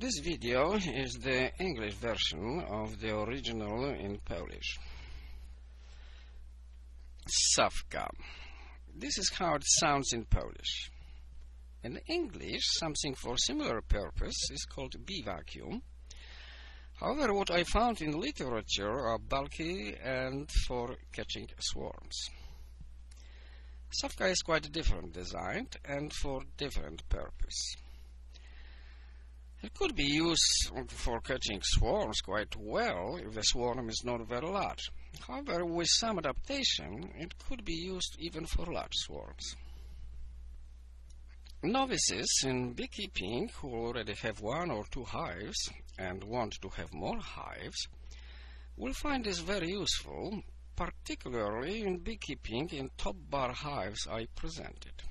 This video is the English version of the original in Polish. Ssawka. This is how it sounds in Polish. In English, something for similar purpose is called bee vacuum. However, what I found in literature are bulky and for catching swarms. Ssawka is quite a different designed and for different purpose. It could be used for catching swarms quite well if the swarm is not very large. However, with some adaptation, it could be used even for large swarms. Novices in beekeeping who already have one or two hives and want to have more hives will find this very useful, particularly in beekeeping in top bar hives I presented.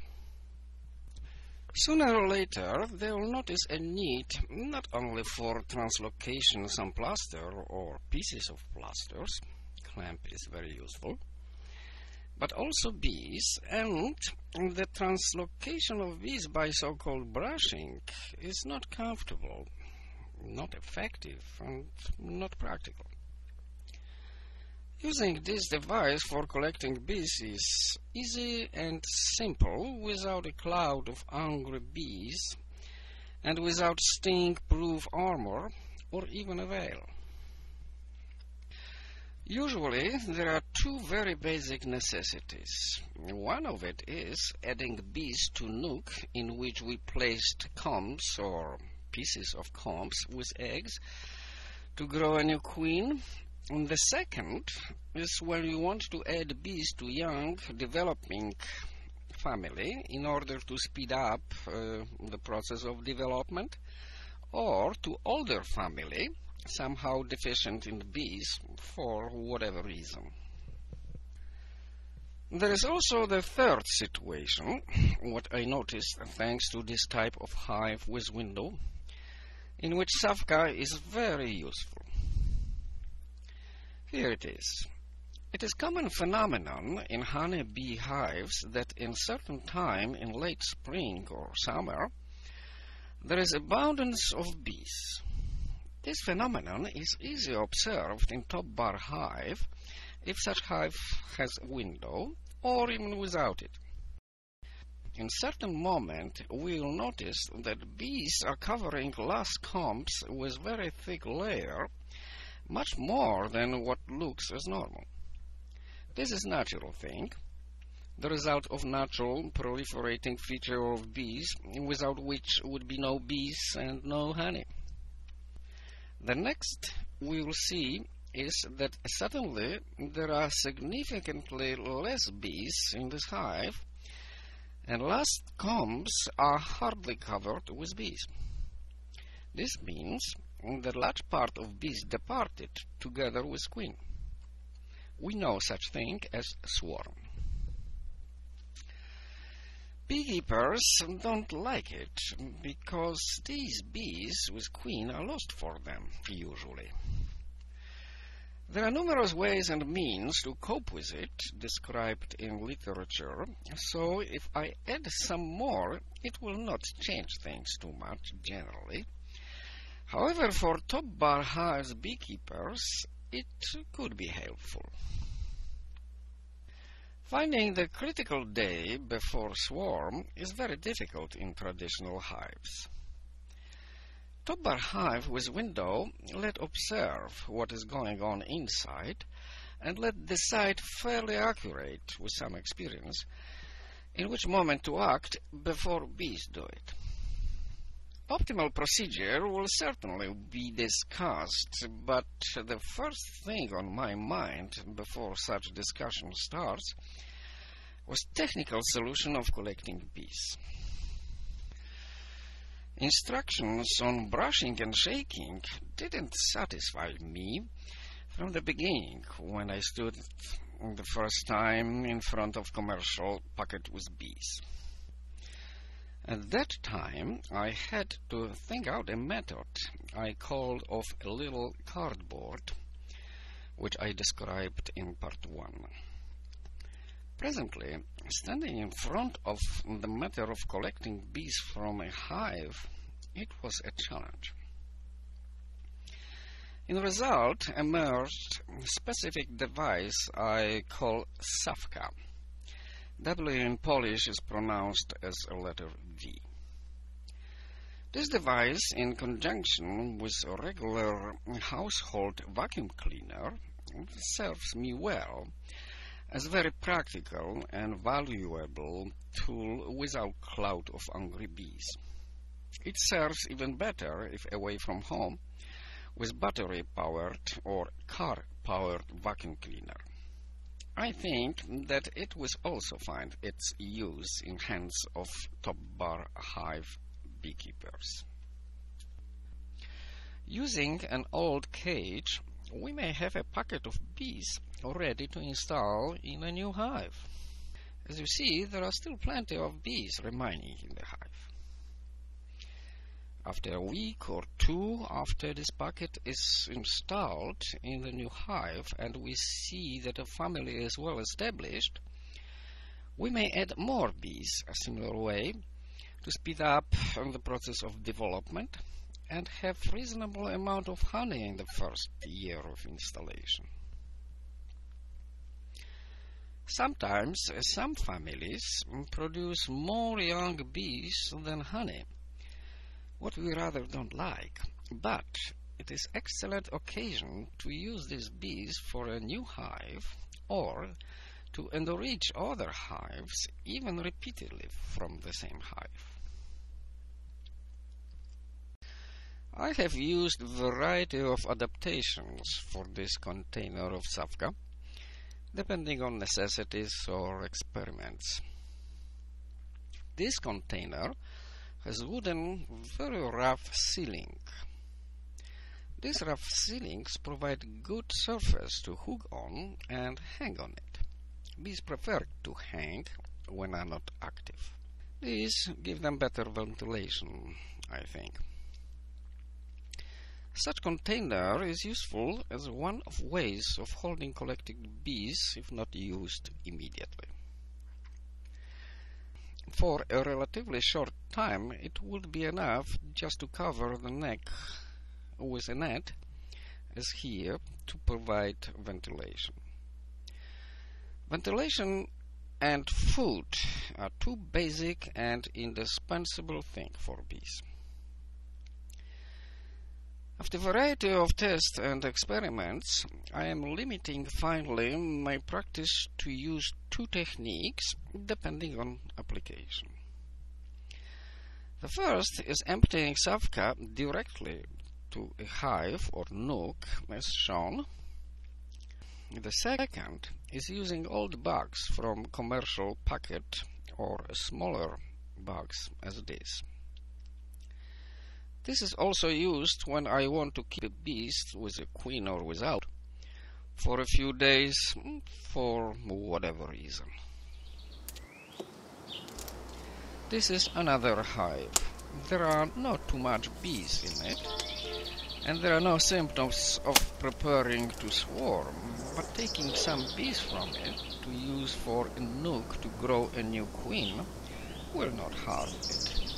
Sooner or later, they will notice a need not only for translocation some plaster or pieces of plasters, clamp is very useful, but also bees, and the translocation of bees by so-called brushing is not comfortable, not effective, and not practical. Using this device for collecting bees is easy and simple without a cloud of angry bees and without sting-proof armor or even a veil. Usually, there are two very basic necessities. One of it is adding bees to nuc in which we placed combs or pieces of combs with eggs to grow a new queen. And the second is when you want to add bees to young developing family in order to speed up uh, the process of development or to older family somehow deficient in bees for whatever reason. There is also the third situation, what I noticed thanks to this type of hive with window, in which Ssawka is very useful. Here it is. It is common phenomenon in honey bee hives that in certain time in late spring or summer there is abundance of bees. This phenomenon is easily observed in top bar hive if such hive has a window or even without it. In certain moment we will notice that bees are covering last combs with very thick layer, much more than what looks as normal. This is natural thing, the result of natural proliferating feature of bees, without which would be no bees and no honey. The next we will see is that suddenly there are significantly less bees in this hive and last combs are hardly covered with bees. This means that large part of bees departed together with queen. We know such thing as swarm. Beekeepers don't like it because these bees with queen are lost for them, usually. There are numerous ways and means to cope with it, described in literature, so if I add some more, it will not change things too much, generally. However, for top bar hives beekeepers, it could be helpful. Finding the critical day before swarm is very difficult in traditional hives. Top bar hive with window let observe what is going on inside and let decide fairly accurate with some experience in which moment to act before bees do it. Optimal procedure will certainly be discussed, but the first thing on my mind before such discussion starts was technical solution of collecting bees. Instructions on brushing and shaking didn't satisfy me from the beginning when I stood the first time in front of commercial packet with bees. At that time, I had to think out a method I called of a little cardboard, which I described in part 1. Presently, standing in front of the matter of collecting bees from a hive, it was a challenge. In result emerged a specific device I call Ssawka. W in Polish is pronounced as a letter V. This device, in conjunction with a regular household vacuum cleaner, serves me well as a very practical and valuable tool without cloud of angry bees. It serves even better if away from home with battery-powered or car-powered vacuum cleaner. I think that it will also find its use in hands of top bar hive beekeepers. Using an old cage, we may have a packet of bees ready to install in a new hive. As you see, there are still plenty of bees remaining in the hive. After a week or two after this bucket is installed in the new hive and we see that the family is well established, we may add more bees a similar way to speed up the process of development and have reasonable amount of honey in the first year of installation. Sometimes some families produce more young bees than honey, what we rather don't like, but it is excellent occasion to use these bees for a new hive or to enrich other hives even repeatedly from the same hive. I have used variety of adaptations for this container of Ssawka, depending on necessities or experiments. This container has wooden, very rough ceiling. These rough ceilings provide good surface to hook on and hang on it. Bees prefer to hang when are not active. These give them better ventilation, I think. Such container is useful as one of ways of holding collected bees if not used immediately. For a relatively short time it would be enough just to cover the neck with a net as here to provide ventilation. Ventilation and food are two basic and indispensable things for bees. After a variety of tests and experiments, I am limiting finally my practice to use two techniques depending on application. The first is emptying Ssawka directly to a hive or nuc as shown. The second is using old bags from commercial packet or smaller bags as this. This is also used when I want to keep a beast with a queen or without for a few days mm, for whatever reason. This is another hive. There are not too much bees in it and there are no symptoms of preparing to swarm, but taking some bees from it to use for a nuc to grow a new queen will not harm it.